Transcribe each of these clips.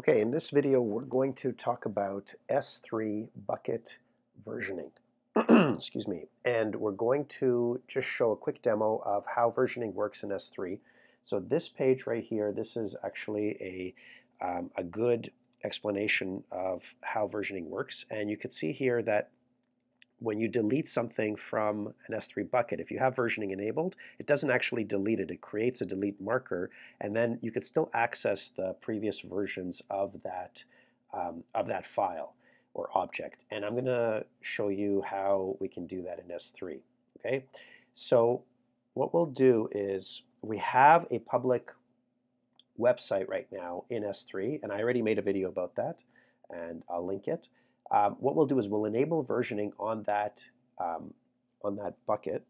Okay, in this video we're going to talk about S3 bucket versioning. Excuse me. And we're going to just show a quick demo of how versioning works in S3. So this page right here, this is actually a, um, a good explanation of how versioning works. And you can see here that when you delete something from an S3 bucket, if you have versioning enabled, it doesn't actually delete it. It creates a delete marker, and then you can still access the previous versions of that, um, of that file or object. And I'm going to show you how we can do that in S3. Okay, so what we'll do is we have a public website right now in S3, and I already made a video about that, and I'll link it um, what we'll do is we'll enable versioning on that, um, on that bucket.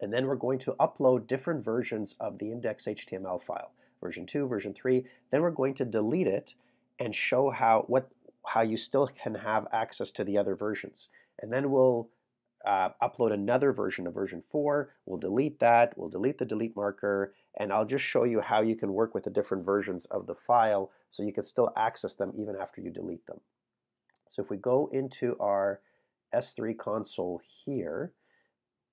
And then we're going to upload different versions of the index.html file, version 2, version 3. Then we're going to delete it and show how, what, how you still can have access to the other versions. And then we'll uh, upload another version of version 4. We'll delete that. We'll delete the delete marker. And I'll just show you how you can work with the different versions of the file so you can still access them even after you delete them. So if we go into our S3 console here,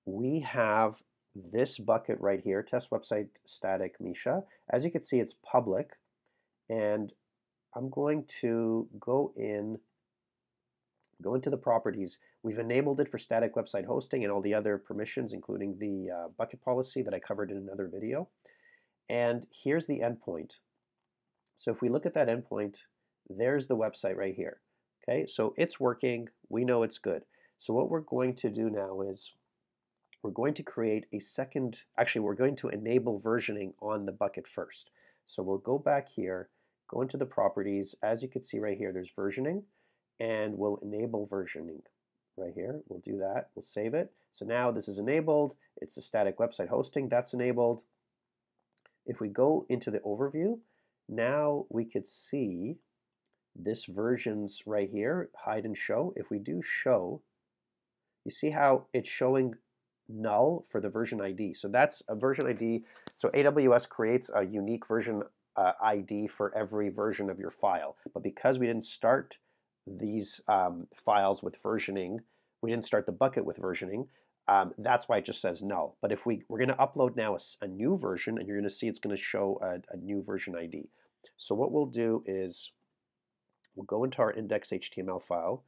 we have this bucket right here, test website static Misha. As you can see, it's public. And I'm going to go in Go into the properties. We've enabled it for static website hosting and all the other permissions, including the uh, bucket policy that I covered in another video. And here's the endpoint. So if we look at that endpoint, there's the website right here. Okay, so it's working. We know it's good. So what we're going to do now is we're going to create a second, actually we're going to enable versioning on the bucket first. So we'll go back here, go into the properties. As you can see right here, there's versioning and we'll enable versioning right here. We'll do that. We'll save it. So now this is enabled. It's a static website hosting that's enabled. If we go into the overview, now we could see this versions right here, hide and show. If we do show, you see how it's showing null for the version ID. So that's a version ID. So AWS creates a unique version uh, ID for every version of your file. But because we didn't start these um, files with versioning. We didn't start the bucket with versioning. Um, that's why it just says null. But if we, we're going to upload now a, a, new version, and you're going to see it's going to show a, a, new version ID. So what we'll do is we'll go into our index.html file,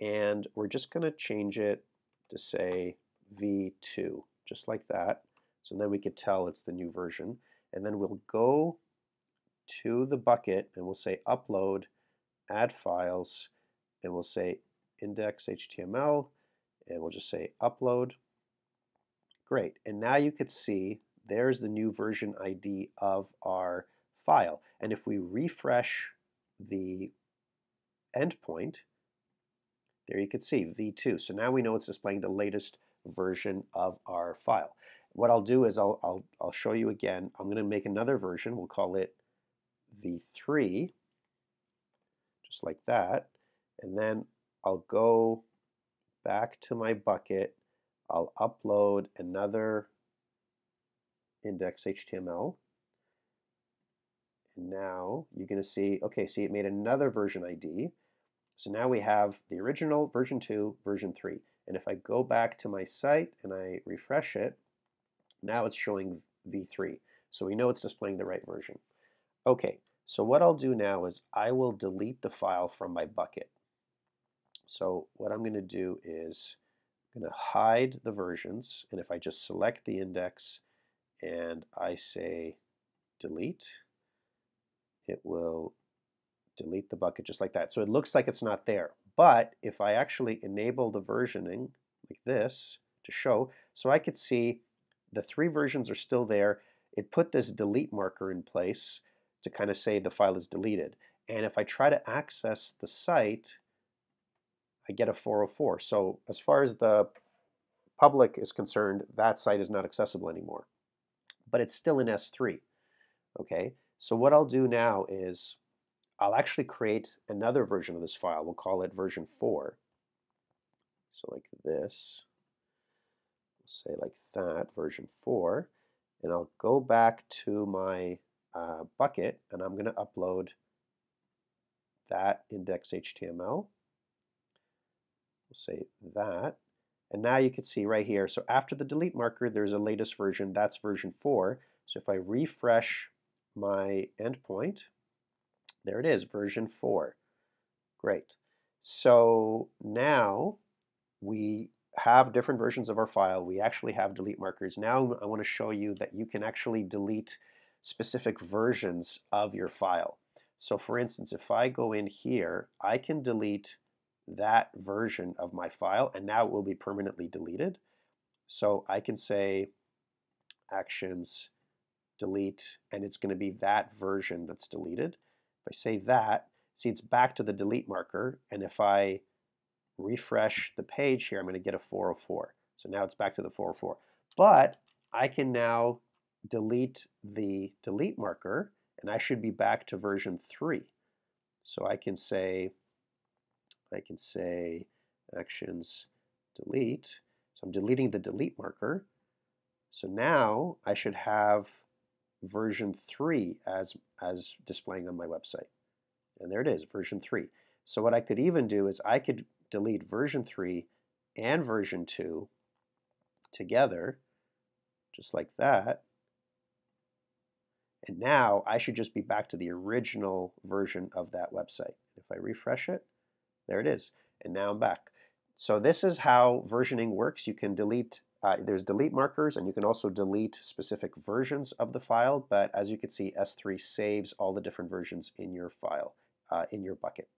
and we're just going to change it to say v2, just like that. So then we could tell it's the new version. And then we'll go to the bucket, and we'll say upload, add files, and we'll say index.html, and we'll just say upload. Great, and now you could see there's the new version ID of our file. And if we refresh the endpoint, there you can see v2. So now we know it's displaying the latest version of our file. What I'll do is I'll, I'll, I'll show you again. I'm going to make another version. We'll call it v3 just like that. And then I'll go back to my bucket. I'll upload another index.html. And now you're going to see, okay, see it made another version ID. So now we have the original version 2, version 3. And if I go back to my site and I refresh it, now it's showing v3. So we know it's displaying the right version. Okay, so what I'll do now is I will delete the file from my bucket. So what I'm going to do is I'm going to hide the versions and if I just select the index and I say delete, it will delete the bucket just like that. So it looks like it's not there. But if I actually enable the versioning like this to show, so I could see the three versions are still there. It put this delete marker in place to kind of say the file is deleted. And if I try to access the site, I get a 404. So as far as the public is concerned, that site is not accessible anymore. But it's still in S3. Okay, so what I'll do now is I'll actually create another version of this file. We'll call it version 4. So like this, say like that, version 4. And I'll go back to my uh, bucket and I'm going to upload that index.html. We'll say that. And now you can see right here, so after the delete marker, there's a latest version, that's version 4. So if I refresh my endpoint, there it is, version 4. Great. So now we have different versions of our file. We actually have delete markers. Now I want to show you that you can actually delete specific versions of your file. So for instance, if I go in here, I can delete that version of my file and now it will be permanently deleted. So I can say actions delete and it's going to be that version that's deleted. If I say that, see it's back to the delete marker and if I refresh the page here I'm going to get a 404. So now it's back to the 404. But I can now delete the delete marker and I should be back to version 3. So I can say I can say actions delete. So I'm deleting the delete marker. So now I should have version 3 as, as displaying on my website. And there it is, version 3. So what I could even do is I could delete version 3 and version 2 together, just like that. And now I should just be back to the original version of that website. If I refresh it, there it is. And now I'm back. So this is how versioning works. You can delete, uh, there's delete markers and you can also delete specific versions of the file. But as you can see, S3 saves all the different versions in your file, uh, in your bucket.